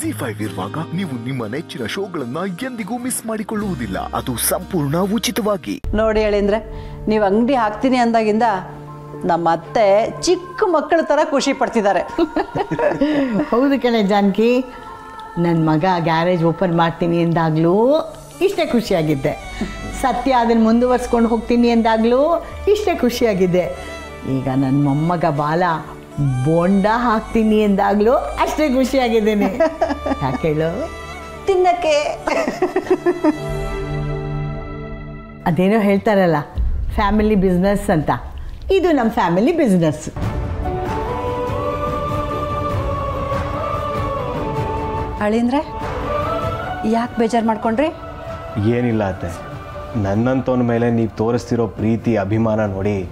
G five ಇರುವಾಗ ನೀವು ನಿಮ್ಮ ನೆಚ್ಚಿನ ಶೋಗಳನ್ನ ಎಂದಿಗೂ ಮಿಸ್ ಮಾಡಿಕೊಳ್ಳುವುದಿಲ್ಲ. ಅದು ಸಂಪೂರ್ಣ ಉಚಿತವಾಗಿ. ನೋಡಿ ಹೇಳಿಂದ್ರೆ ನೀವು ಅಂಗಡಿ ಹಾಕ್ತೀನಿ ಅಂದಾಗಿಂದ ನಮ್ಮ ಅತ್ತೆ ಚಿಕ್ಕ ಮಕ್ಕಳ ತರ ಖುಷಿ ಪಡ್ತಿದ್ದಾರೆ. ಹೌದು ಕಣೆ ಜಾನಕಿ ನನ್ನ ಮಗ ಗ್ಯಾರೇಜ್ ಓಪನ್ ಮಾಡ್ತೀನಿ ಎಂದಾಗ್ಲೂ ಇಷ್ಟೇ ಖುಷಿಯಾಗಿದ್ದೆ. ಸತ್ಯ ಅದನ್ನು ಮುಂದುವರ್ಸ್ಕೊಂಡು ಹೋಗ್ತೀನಿ ಎಂದಾಗ್ಲೂ ಇಷ್ಟೇ ಖುಷಿಯಾಗಿದ್ದೆ. ಈಗ ನನ್ನ ಮೊಮ್ಮಗ ಬಾಲ ಬೋಂಡ ಹಾಕ್ತೀನಿ ಎಂದಾಗಲೂ ಅಷ್ಟೇ ಖುಷಿಯಾಗಿದ್ದೇನೆ. ಯಾಕೆ ಹೇಳು? ತಿನ್ನಕ್ಕೆ. ಅದೇನೋ ಹೇಳ್ತಾರಲ್ಲ ಫ್ಯಾಮಿಲಿ ಬಿಸ್ನೆಸ್ ಅಂತ. ಇದು ನಮ್ಮ ಫ್ಯಾಮಿಲಿ ಬಿಸ್ನೆಸ್ ಅಳಿಂದ್ರೆ ಯಾಕೆ ಬೇಜಾರು ಮಾಡ್ಕೊಂಡ್ರಿ? ಏನಿಲ್ಲ ಅತ್ತೆ. ನನ್ನಂತವನ ಮೇಲೆ ನೀವು ತೋರಿಸ್ತಿರೋ ಪ್ರೀತಿ ಅಭಿಮಾನ ನೋಡಿ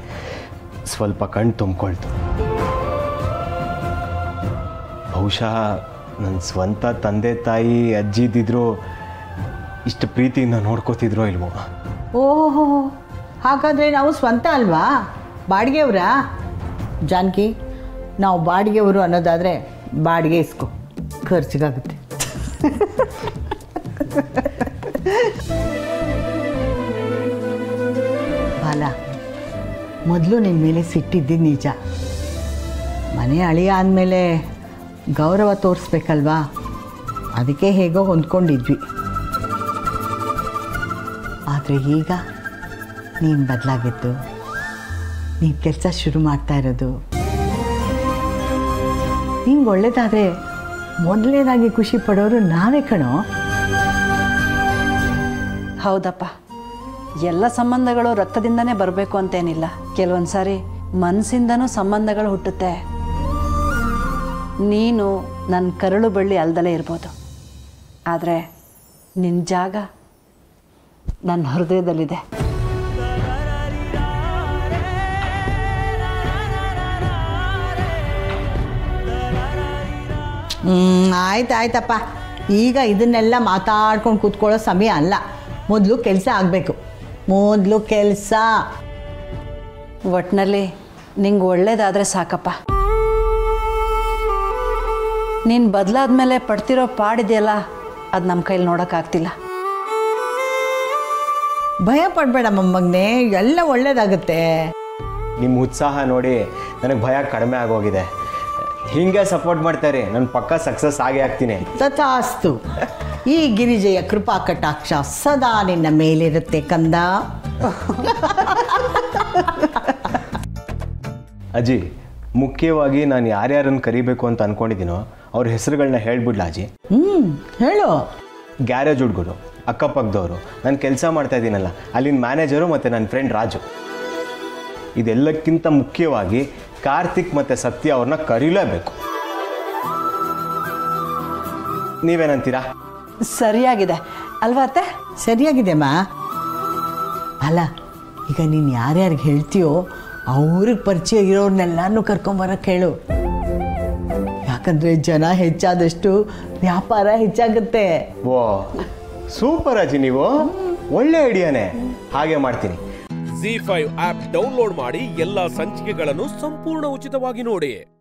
ಸ್ವಲ್ಪ ಕಣ್ಣು ತುಂಬಿಕೊಳ್ತು. ಬಹುಶಃ ನನ್ನ ಸ್ವಂತ ತಂದೆ ತಾಯಿ, ಅಜ್ಜಿ ಇದ್ದಿದ್ರು ಇಷ್ಟು ಪ್ರೀತಿಯಿಂದ ನೋಡ್ಕೋತಿದ್ರೋ ಇಲ್ವೋ? ಓಹೋ, ಹಾಗಾದರೆ ನಾವು ಸ್ವಂತ ಅಲ್ವಾ? ಬಾಡಿಗೆಯವರಾ ಜಾನಕಿ, ನಾವು ಬಾಡಿಗೆಯವರು ಅನ್ನೋದಾದರೆ ಬಾಡಿಗೆ ಇಸ್ಕೊ. ಖರ್ಚಿಗಾಗುತ್ತೆ. ಬಾಲ, ಮೊದಲು ನಿನ್ನ ಮೇಲೆ ಸಿಟ್ಟಿದ್ದು ನಿಜ. ಮನೆ ಅಳಿಯ ಆದಮೇಲೆ ಗೌರವ ತೋರಿಸ್ಬೇಕಲ್ವಾ? ಅದಕ್ಕೆ ಹೇಗೋ ಹೊಂದ್ಕೊಂಡಿದ್ವಿ. ಆದರೆ ಈಗ ನೀನು ಬದಲಾಗಿದ್ದು, ನೀನು ಕೆಲಸ ಶುರು ಮಾಡ್ತಾ ಇರೋದು. ನಿಂಗೆ ಒಳ್ಳೇದಾದರೆ ಮೊದಲನೇದಾಗಿ ಖುಷಿ ಪಡೋರು ನಾವೇ ಕಣೋ. ಹೌದಪ್ಪ. ಎಲ್ಲ ಸಂಬಂಧಗಳು ರಕ್ತದಿಂದನೇ ಬರಬೇಕು ಅಂತೇನಿಲ್ಲ. ಕೆಲವೊಂದು ಸಾರಿ ಮನಸ್ಸಿಂದನೂ ಸಂಬಂಧಗಳು ಹುಟ್ಟುತ್ತೆ. ನೀನು ನನ್ನ ಕರಳು ಬಳ್ಳಿ ಅಲ್ದಲೇ ಇರ್ಬೋದು. ಆದರೆ ನಿನ್ನ ಜಾಗ ನನ್ನ ಹೃದಯದಲ್ಲಿದೆ. ಆಯ್ತು ಆಯ್ತಪ್ಪ. ಈಗ ಇದನ್ನೆಲ್ಲ ಮಾತಾಡ್ಕೊಂಡು ಕೂತ್ಕೊಳ್ಳೋ ಸಮಯ ಅಲ್ಲ. ಮೊದಲು ಕೆಲಸ ಆಗಬೇಕು. ಮೊದಲು ಕೆಲಸ. ಒಟ್ಟಿನಲ್ಲಿ ನಿಂಗೆ ಒಳ್ಳೇದಾದರೆ ಸಾಕಪ್ಪ. ನೀನು ಬದಲಾದ್ಮೇಲೆ ಪಡ್ತಿರೋ ಪಾಡಿದೆಯಲ್ಲ ಅದು ನಮ್ಮ ಕೈಲಿ ನೋಡೋಕ್ಕಾಗ್ತಿಲ್ಲ. ಭಯ ಪಡಬೇಡ ಮೊಮ್ಮಗನೇ ಎಲ್ಲ ಒಳ್ಳೇದಾಗುತ್ತೆ. ನಿಮ್ಮ ಉತ್ಸಾಹ ನೋಡಿ ನನಗೆ ಭಯ ಕಡಿಮೆ ಆಗೋಗಿದೆ. ಹಿಂಗೆ ಸಪೋರ್ಟ್ ಮಾಡ್ತಾರೆ ನನ್ನ ಪಕ್ಕ ಸಕ್ಸಸ್ ಆಗೇ ಆಗ್ತೀನಿ. ತಥಾಸ್ತು. ಈ ಗಿರಿಜೆಯ ಕೃಪಾ ಕಟಾಕ್ಷ ಸದಾ ನಿನ್ನ ಮೇಲಿರುತ್ತೆ ಕಂದ. ಅಜ್ಜಿ ಮುಖ್ಯವಾಗಿ ನಾನು ಯಾರ್ಯಾರನ್ನು ಕರಿಬೇಕು ಅಂತ ಅನ್ಕೊಂಡಿದ್ದೀನೋ ಅವ್ರ ಹೆಸರುಗಳನ್ನ ಹೇಳ್ಬಿಡ್ಲ ಅಜ್ಜಿ ಹ್ಞೂ ಹೇಳು. ಗ್ಯಾರೇಜ್ ಹುಡುಗರು ಅಕ್ಕಪಕ್ಕದವರು ನಾನು ಕೆಲಸ ಮಾಡ್ತಾ ಇದ್ದೀನಲ್ಲ ಅಲ್ಲಿನ ಮ್ಯಾನೇಜರು ಮತ್ತು ನನ್ನ ಫ್ರೆಂಡ್ ರಾಜು. ಇದೆಲ್ಲಕ್ಕಿಂತ ಮುಖ್ಯವಾಗಿ ಕಾರ್ತಿಕ್ ಮತ್ತು ಸತ್ಯ ಅವ್ರನ್ನ ಕರೀಲೇಬೇಕು. ನೀವೇನಂತೀರಾ? ಸರಿಯಾಗಿದೆ. ಅಲ್ವಾ ಅತ್ತೆ? ಸರಿಯಾಗಿದೆ ಮಾ. ಅಲ್ಲ ಈಗ ನೀನು ಯಾರ್ಯಾರಿಗೆ ಹೇಳ್ತೀಯೋ ಅವ್ರಿಗೆ ಪರಿಚಯ ಇರೋರ್ನೆಲ್ಲಾನು ಕರ್ಕೊಂಬರಕ್ಕೆ ಹೇಳು. ಯಾಕಂದರೆ ಜನ ಹೆಚ್ಚಾದಷ್ಟು ವ್ಯಾಪಾರ ಹೆಚ್ಚಾಗುತ್ತೆ. ಓ ಸೂಪರ್ ಅಜ್ಜಿ ನೀವು. ಒಳ್ಳೆ ಐಡಿಯಾನೇ. ಹಾಗೆ ಮಾಡ್ತೀನಿ. ಜಿ ಫೈವ್ ಆಪ್ ಡೌನ್ಲೋಡ್ ಮಾಡಿ ಎಲ್ಲಾ ಸಂಚಿಕೆಗಳನ್ನು ಸಂಪೂರ್ಣ ಉಚಿತವಾಗಿ ನೋಡಿ.